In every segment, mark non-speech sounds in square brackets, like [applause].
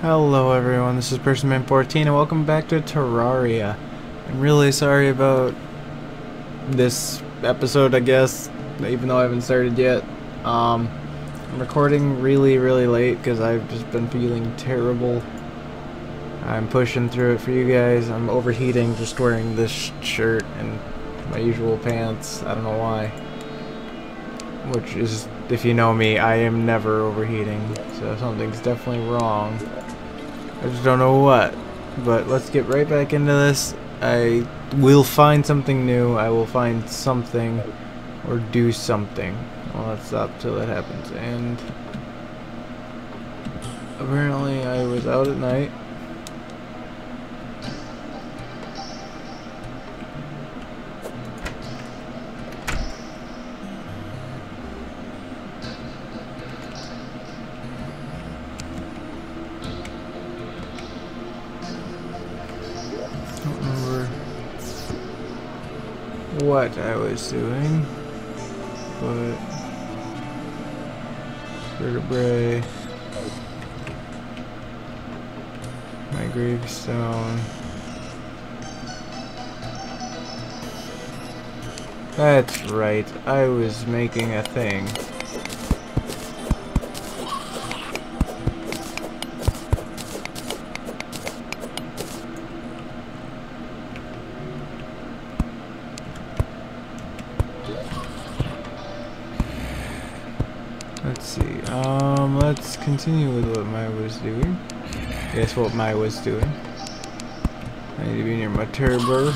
Hello everyone, this is PersonMan14 and welcome back to Terraria. I'm really sorry about this episode, I guess, even though I haven't started yet. Um, I'm recording really, really late because I've just been feeling terrible. I'm pushing through it for you guys. I'm overheating just wearing this shirt and my usual pants. I don't know why. Which is, if you know me, I am never overheating. So something's definitely wrong. I just don't know what. But let's get right back into this. I will find something new. I will find something or do something. Well, let's stop till it happens. And apparently I was out at night. What I was doing, but vertebrae, my gravestone. That's right, I was making a thing. Continue with what Maya was doing. Guess what Maya was doing. I need to be near my turbo.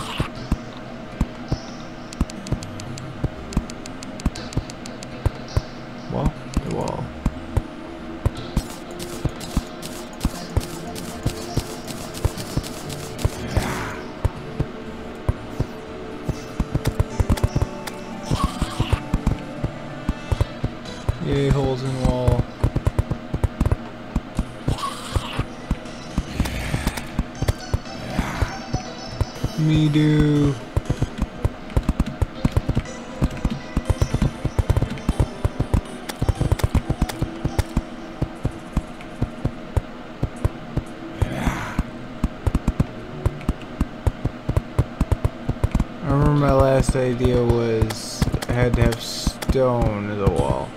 Idea was I had to have stone as a wall.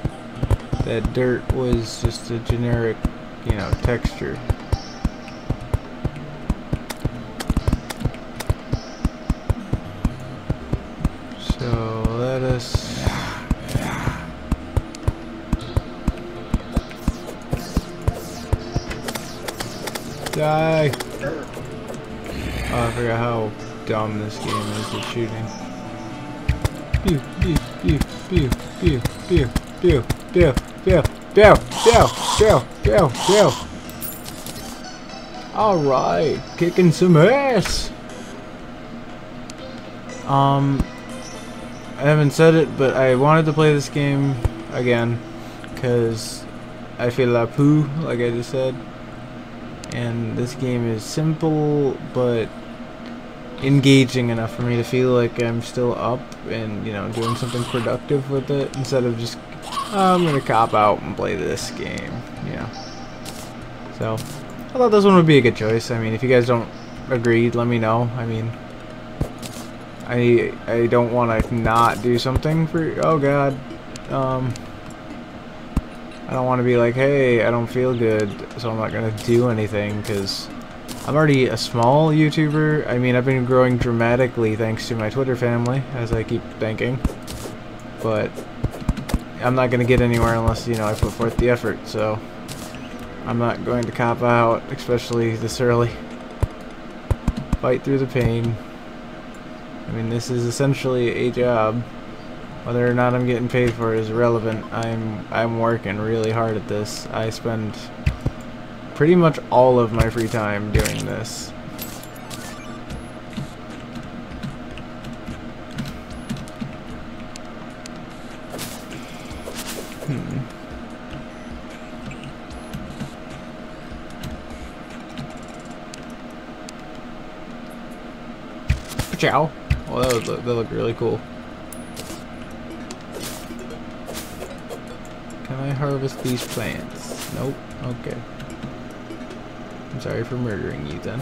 That dirt was just a generic, you know, texture. So let us die. Oh, I forgot how dumb this game is at shooting. Pew, pew, pew, pew, pew, pew, pew, pew, pew, pew, pew, pew, pew, pew. Alright, kicking some ass. Um, I haven't said it, but I wanted to play this game again because I feel la poo, like I just said. And this game is simple, but engaging enough for me to feel like I'm still up and, you know, doing something productive with it instead of just, oh, I'm gonna cop out and play this game, you know. So, I thought this one would be a good choice. I mean, if you guys don't agree, let me know. I mean, I I don't want to not do something for, oh god, um, I don't want to be like, hey, I don't feel good, so I'm not gonna do anything, because I'm already a small YouTuber. I mean, I've been growing dramatically thanks to my Twitter family, as I keep thinking. But I'm not going to get anywhere unless, you know, I put forth the effort, so I'm not going to cop out, especially this early. Fight through the pain. I mean, this is essentially a job. Whether or not I'm getting paid for it is irrelevant. I'm I'm working really hard at this. I spend pretty much all of my free time doing this. Hmm. Ciao. Oh, that look, that look really cool. Can I harvest these plants? Nope. Okay. I'm sorry for murdering you then.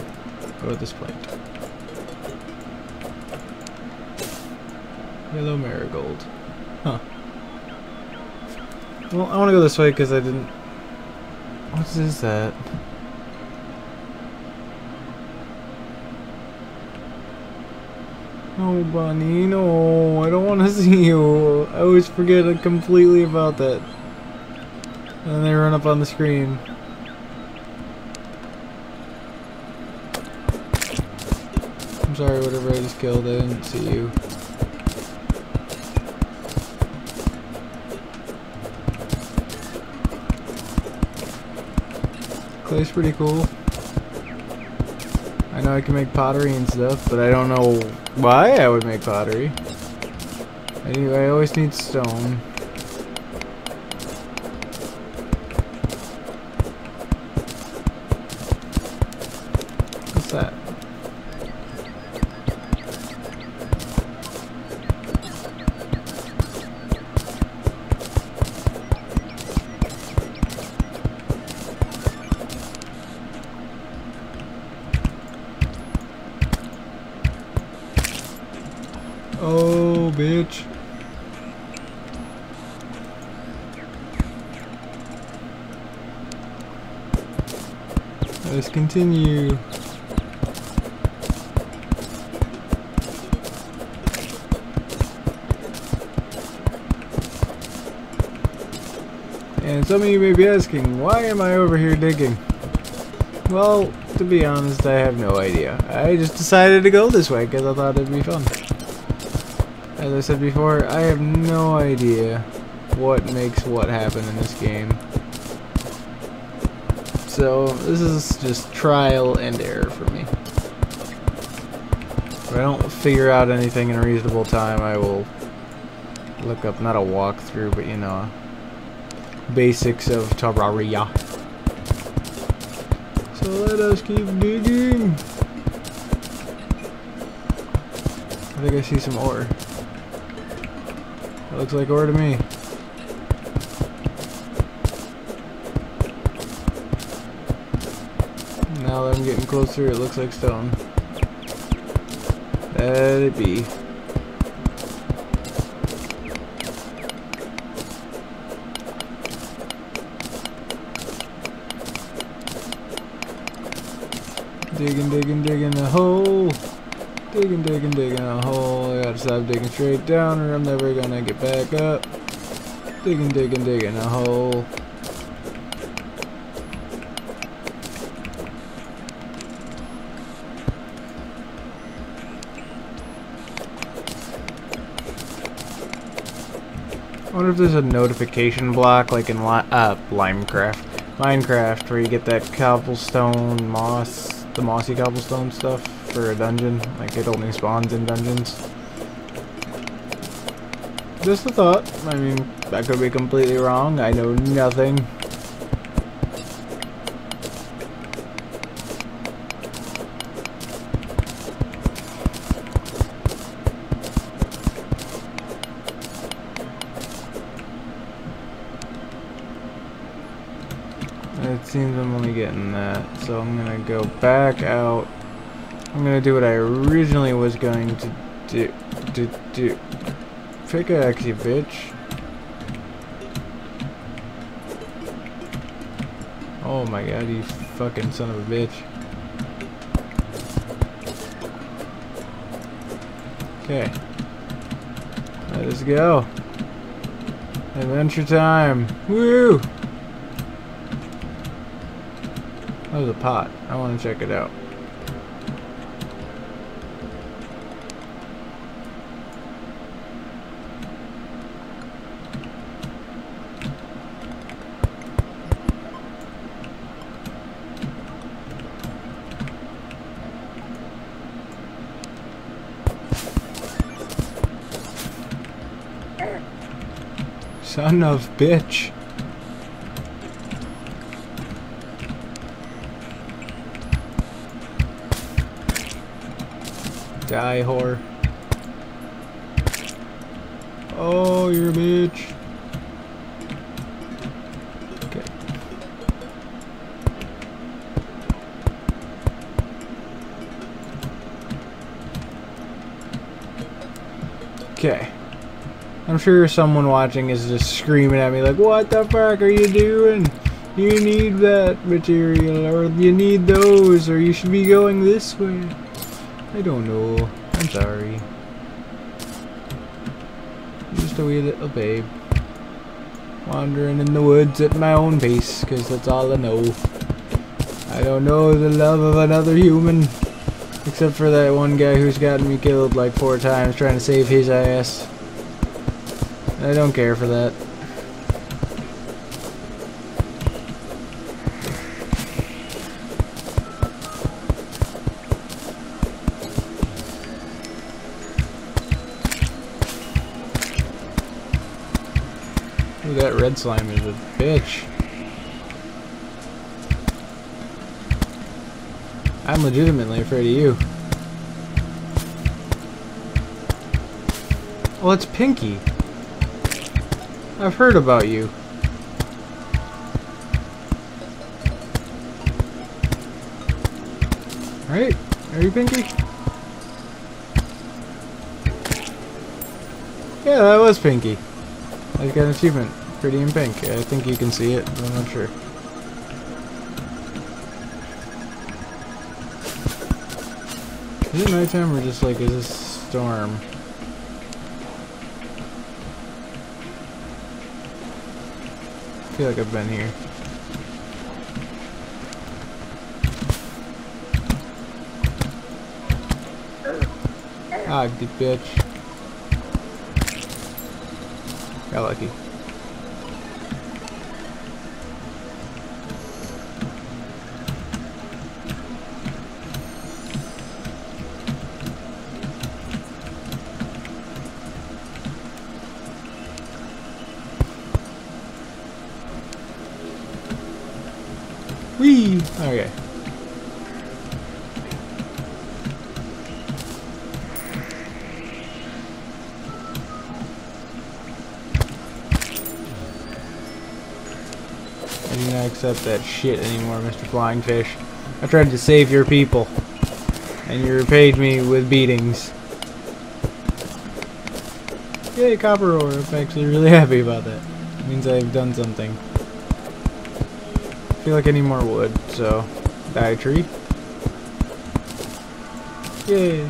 Go to this point. Yellow marigold. Huh. Well, I want to go this way because I didn't... What is that? No, Bunny, no, I don't want to [laughs] see you. I always forget completely about that. And they run up on the screen. Sorry, whatever I just killed, I didn't see you. Clay's pretty cool. I know I can make pottery and stuff, but I don't know why I would make pottery. Anyway, I always need stone. What's that? Continue. And some of you may be asking, why am I over here digging? Well, to be honest, I have no idea. I just decided to go this way because I thought it'd be fun. As I said before, I have no idea what makes what happen in this game. So, this is just trial and error for me. If I don't figure out anything in a reasonable time, I will look up, not a walkthrough, but you know, basics of Terraria. So let us keep digging. I think I see some ore. That looks like ore to me. Now that I'm getting closer, it looks like stone. Let it be. Digging, digging, digging a hole. Digging, digging, digging a hole. I gotta stop digging straight down or I'm never gonna get back up. Digging, digging, digging a hole. Wonder if there's a notification block like in Li uh, Limecraft. Minecraft where you get that cobblestone moss, the mossy cobblestone stuff for a dungeon. Like it only spawns in dungeons. Just a thought. I mean, that could be completely wrong. I know nothing. Go back out. I'm gonna do what I originally was going to do. Do do. Pickaxe, you bitch. Oh my god, you fucking son of a bitch. Okay. Let us go. Adventure time. Woo! Was a pot. I want to check it out. Son of bitch. Die, whore. Oh, you're a bitch. Okay. Okay. I'm sure someone watching is just screaming at me like, what the fuck are you doing? You need that material, or you need those, or you should be going this way. I don't know. I'm sorry. I'm just a wee little babe. Wandering in the woods at my own pace, because that's all I know. I don't know the love of another human. Except for that one guy who's gotten me killed like four times trying to save his ass. I don't care for that. Slime is a bitch. I'm legitimately afraid of you. Well, it's Pinky. I've heard about you. Right? Are you Pinky? Yeah, that was Pinky. I got an achievement. Pretty in pink. I think you can see it, I'm not sure. Is it nighttime or just like, is this storm? I feel like I've been here. Ah, good bitch. Got lucky. Okay. I do not accept that shit anymore, Mr. Flying Fish. I tried to save your people. And you repaid me with beatings. Yay, copper ore. I'm actually really [laughs] happy about that. It means I've done something. Feel like I need more wood, so... Die tree. Yay.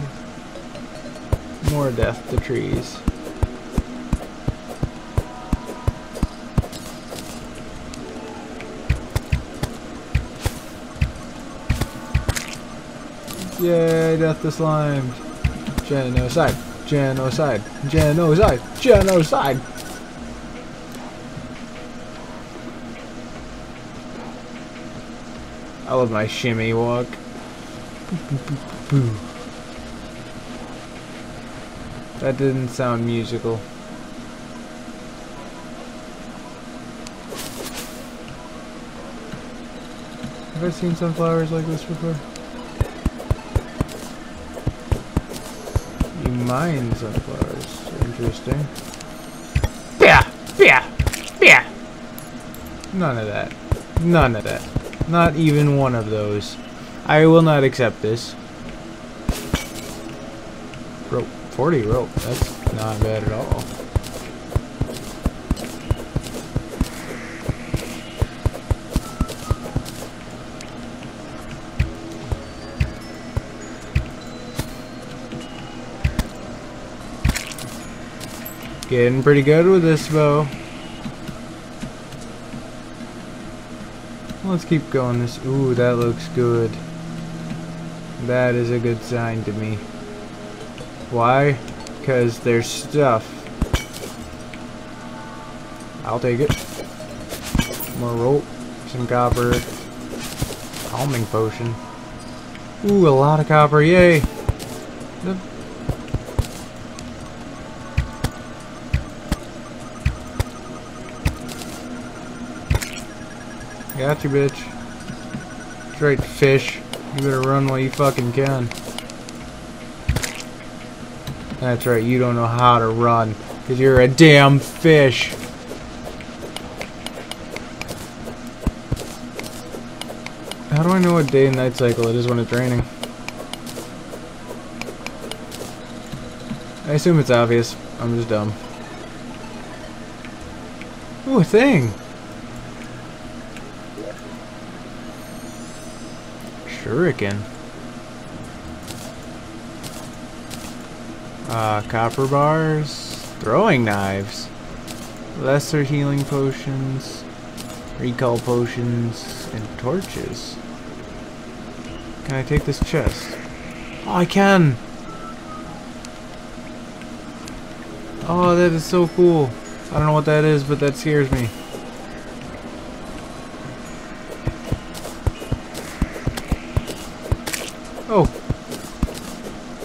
More death to trees. Yay, death to slime. Genocide. Genocide. Genocide. Genocide. I love my shimmy walk. That didn't sound musical. Have I seen sunflowers like this before? You mine sunflowers. Interesting. Yeah! Yeah! Yeah! None of that. None of that. Not even one of those. I will not accept this. Rope. 40 rope. That's not bad at all. Getting pretty good with this bow. Let's keep going this. Ooh, that looks good. That is a good sign to me. Why? Because there's stuff. I'll take it. More rope, some copper, calming potion. Ooh, a lot of copper, yay! Got you, bitch. Straight fish. You better run while you fucking can. That's right, you don't know how to run. Because you're a damn fish. How do I know what day and night cycle it is when it's raining? I assume it's obvious. I'm just dumb. Ooh, a thing! Shuriken. Uh, copper bars. Throwing knives. Lesser healing potions. Recall potions. And torches. Can I take this chest? Oh, I can! Oh, that is so cool. I don't know what that is, but that scares me.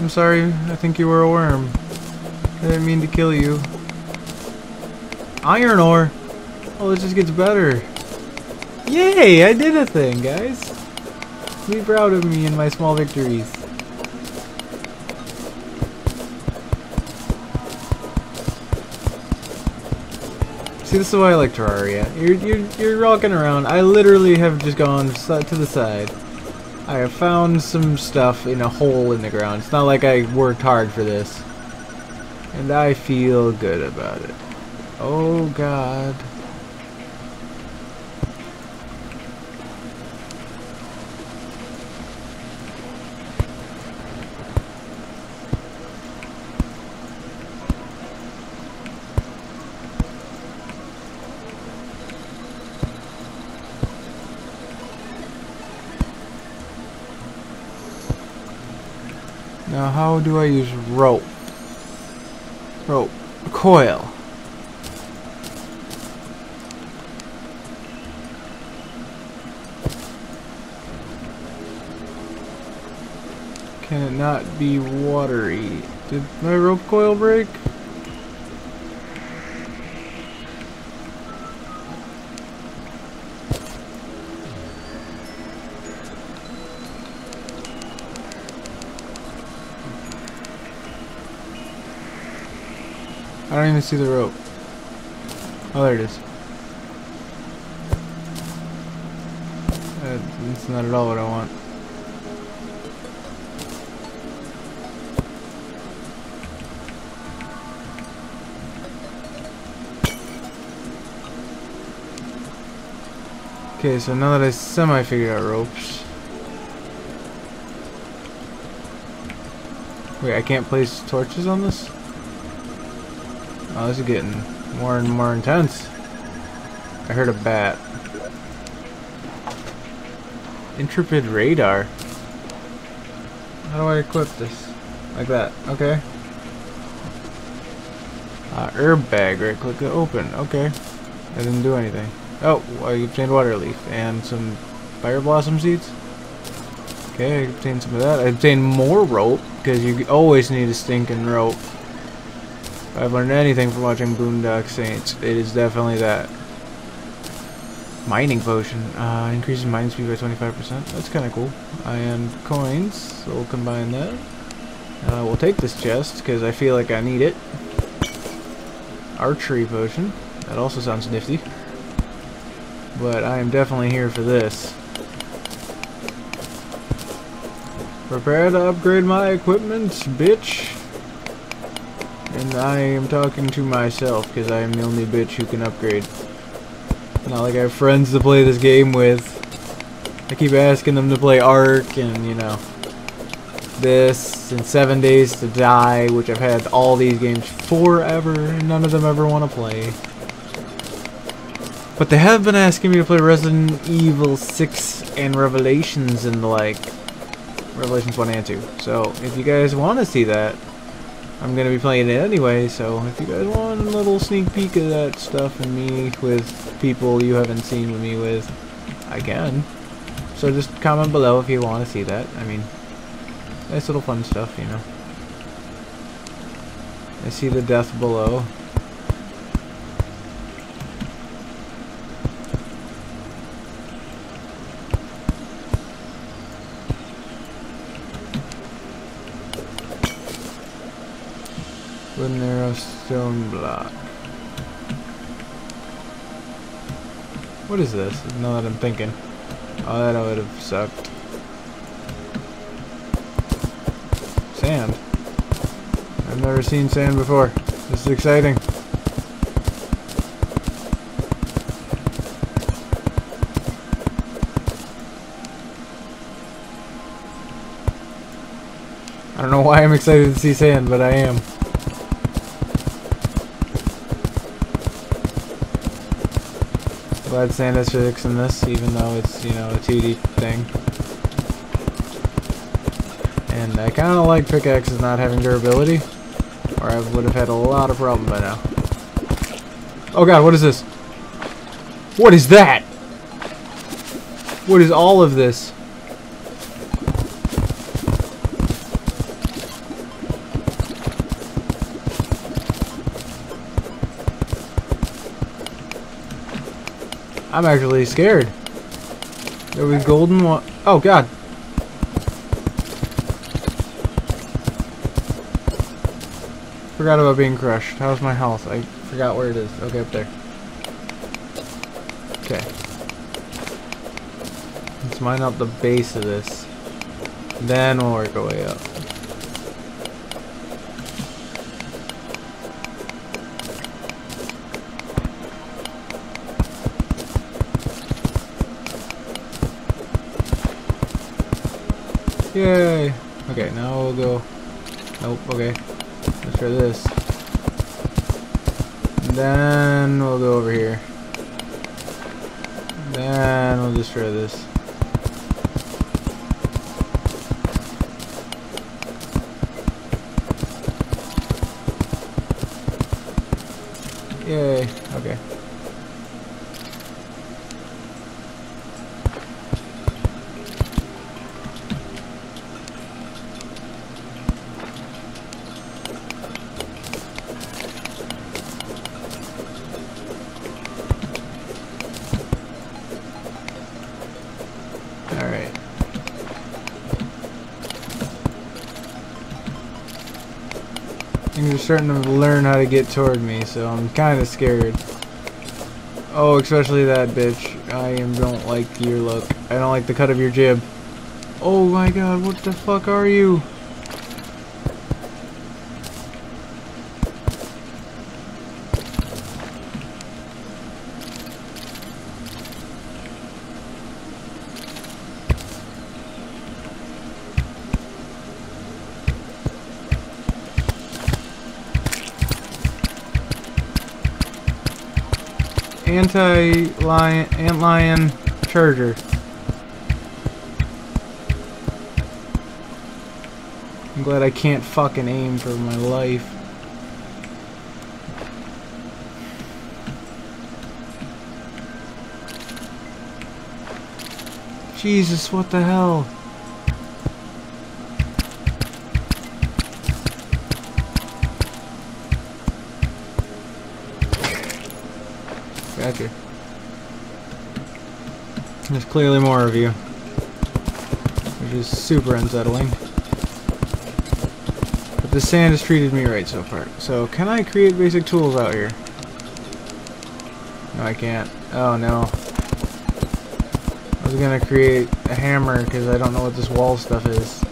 I'm sorry. I think you were a worm. I didn't mean to kill you. Iron ore! Oh, it just gets better. Yay! I did a thing, guys. Be proud of me and my small victories. See, this is why I like Terraria. You're, you're, you're rocking around. I literally have just gone to the side. I have found some stuff in a hole in the ground. It's not like I worked hard for this. And I feel good about it. Oh god. Now how do I use rope? Rope. Coil. Can it not be watery? Did my rope coil break? Even see the rope. Oh, there it is. Uh, that's not at all what I want. Okay, so now that I semi-figured out ropes. Wait, I can't place torches on this? Oh, this is getting more and more intense. I heard a bat. Intrepid radar. How do I equip this? Like that. Okay. Uh, herb bag. Right click to open. Okay. I didn't do anything. Oh, I obtained water leaf and some fire blossom seeds. Okay, I obtained some of that. I obtained more rope because you always need a stinking rope. I've learned anything from watching Boondock Saints, it is definitely that. Mining potion. Uh, increases mining speed by 25%. That's kind of cool. And coins, so we'll combine that. Uh, we'll take this chest, because I feel like I need it. Archery potion. That also sounds nifty. But I am definitely here for this. Prepare to upgrade my equipment, bitch. And I am talking to myself, because I am the only bitch who can upgrade. Not like I have friends to play this game with. I keep asking them to play Ark, and you know, this, and 7 Days to Die, which I've had all these games forever, and none of them ever want to play. But they have been asking me to play Resident Evil 6 and Revelations and like Revelations 1 and 2. So if you guys want to see that, I'm going to be playing it anyway, so if you guys want a little sneak peek of that stuff and me with people you haven't seen me with, I can. So just comment below if you want to see that. I mean, nice little fun stuff, you know. I see the death below. Wooden arrow stone block. What is this? Now that I'm thinking. Oh, that would have sucked. Sand. I've never seen sand before. This is exciting. I don't know why I'm excited to see sand, but I am. Glad physics in this, even though it's, you know, a 2D thing. And I kind of like pickaxes not having durability, or I would have had a lot of problems by now. Oh god, what is this? What is that? What is all of this? I'm actually scared. There was golden one. Oh god. Forgot about being crushed. How's my health? I forgot where it is. Okay, up there. Okay. Let's mine out the base of this. Then we'll work our way up. Yay! Okay, now we'll go. Nope, okay. Let's try this. And then we'll go over here. Then we'll just try this. Yay, okay. Starting to learn how to get toward me, so I'm kind of scared. Oh, especially that bitch. I am, don't like your look. I don't like the cut of your jib. Oh my god, what the fuck are you? Anti-lion, ant-lion charger. I'm glad I can't fucking aim for my life. Jesus, what the hell? Clearly more of you. Which is super unsettling. But the sand has treated me right so far. So, can I create basic tools out here? No, I can't. Oh, no. I was gonna create a hammer because I don't know what this wall stuff is.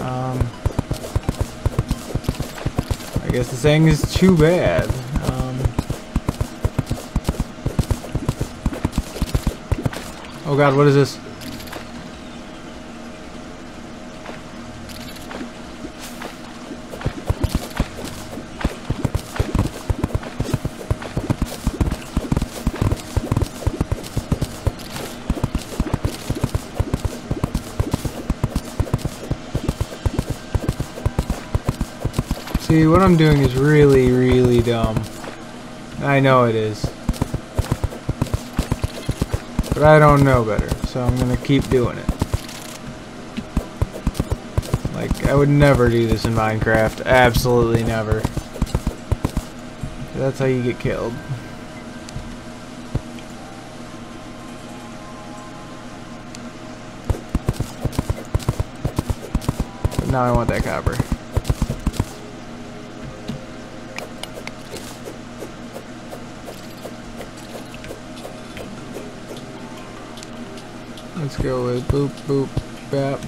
Um, I guess the thing is too bad. Um, oh god, what is this? See, what I'm doing is really, really dumb. I know it is. But I don't know better, so I'm gonna keep doing it. Like, I would never do this in Minecraft. Absolutely never. That's how you get killed. But now I want that copper. Let's go with boop boop bap.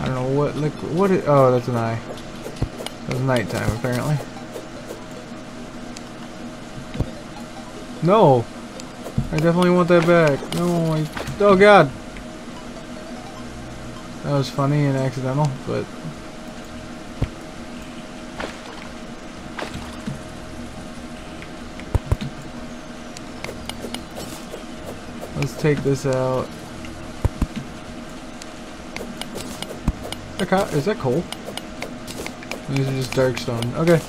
I don't know what, like, what oh, that's an eye. It was nighttime, apparently. No! I definitely want that back. No, I, oh god! That was funny and accidental, but... take this out. Okay, Is that coal? These are just dark stone. Okay.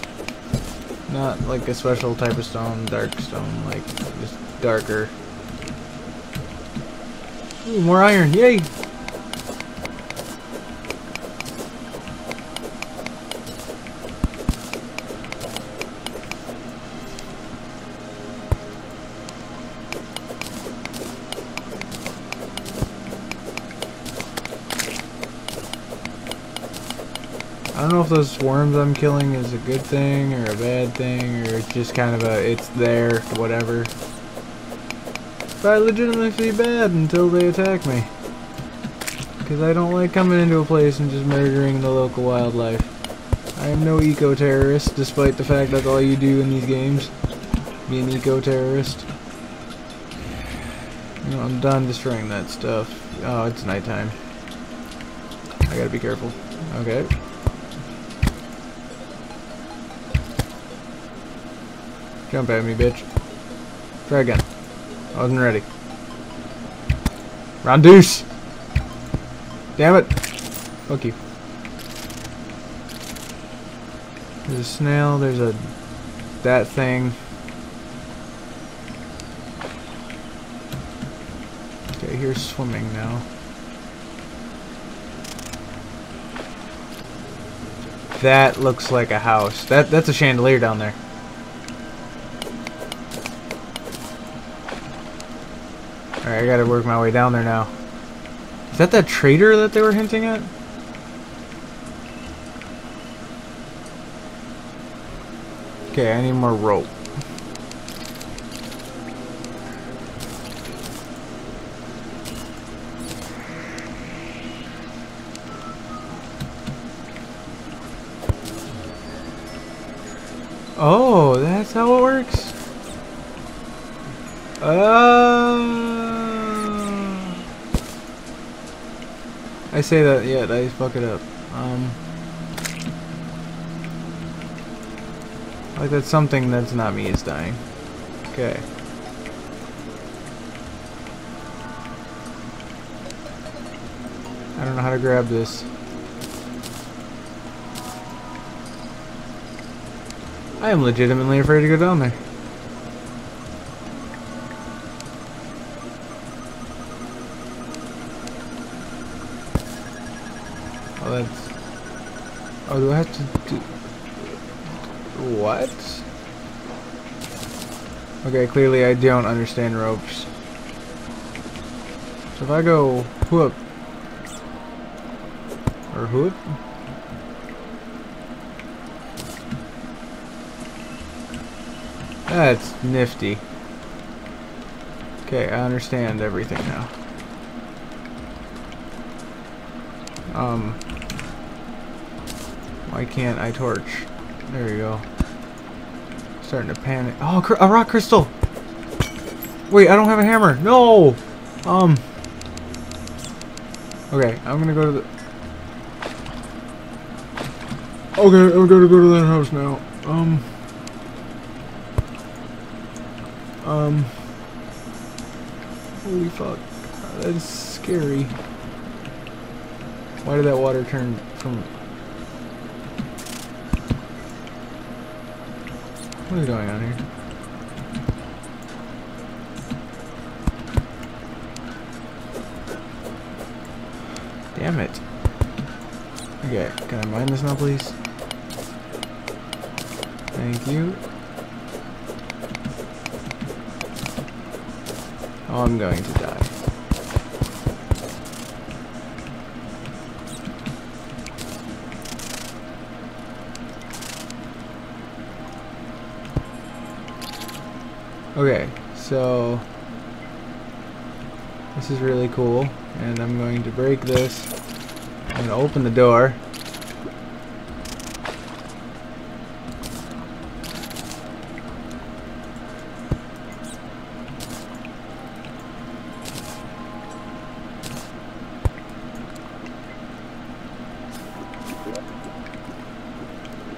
Not like a special type of stone, dark stone, like just darker. Ooh, more iron, yay! Don't know if those worms I'm killing is a good thing or a bad thing or it's just kind of a it's there whatever. But I legitimately feel bad until they attack me. Because I don't like coming into a place and just murdering the local wildlife. I am no eco-terrorist, despite the fact that's all you do in these games. Be an eco-terrorist. You know, I'm done destroying that stuff. Oh, it's nighttime. I gotta be careful. Okay. Jump at me, bitch. Try again. I wasn't ready. Rondeuse! Damn it! Fuck you. There's a snail, there's a... that thing. Okay, here's swimming now. That looks like a house. That That's a chandelier down there. Alright, I gotta work my way down there now. Is that that trader that they were hinting at? Okay, I need more rope. Oh, that's how it works? Uh... I say that yet, I fuck it up. Um, like that's something that's not me is dying. Okay. I don't know how to grab this. I am legitimately afraid to go down there. Oh, do I have to do... What? Okay, clearly I don't understand ropes. So if I go whoop or whoop That's nifty. Okay, I understand everything now. Um, why can't I torch? There you go. Starting to panic. Oh, a rock crystal! Wait, I don't have a hammer. No! Um. Okay, I'm gonna go to the... Okay, I'm gonna go to that house now. Um. Um. Holy fuck. That's scary. Why did that water turn from... What is going on here? Damn it. Okay, can I mine this now, please? Thank you. Oh, I'm going to die. Okay, so this is really cool, and I'm going to break this I'm gonna open the door.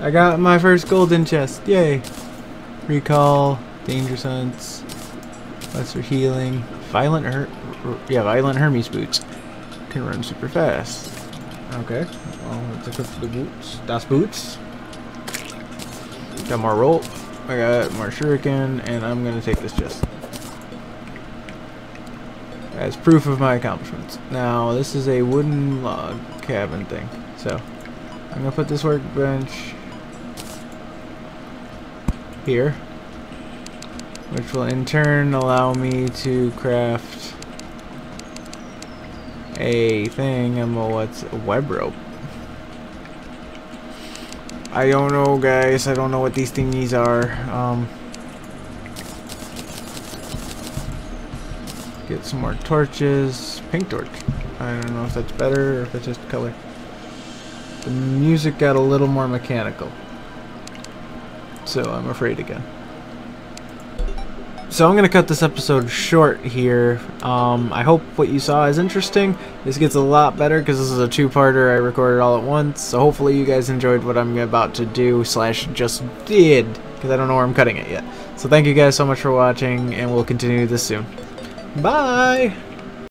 I got my first golden chest. Yay. Recall, danger sense, lesser healing, violent hurt. Yeah, violent Hermes boots. Can run super fast. Okay. Well, let's equip the boots. Das boots. Got more rope. I got more shuriken, and I'm gonna take this chest as proof of my accomplishments. Now, this is a wooden log cabin thing, so I'm gonna put this workbench here, which will in turn allow me to craft a thing. I'm a what's a web rope. I don't know, guys. I don't know what these thingies are. Um, get some more torches. Pink torch. I don't know if that's better or if it's just color. The music got a little more mechanical so I'm afraid again. So I'm going to cut this episode short here. Um, I hope what you saw is interesting. This gets a lot better because this is a two-parter I recorded all at once. So hopefully you guys enjoyed what I'm about to do slash just did because I don't know where I'm cutting it yet. So thank you guys so much for watching and we'll continue this soon. Bye!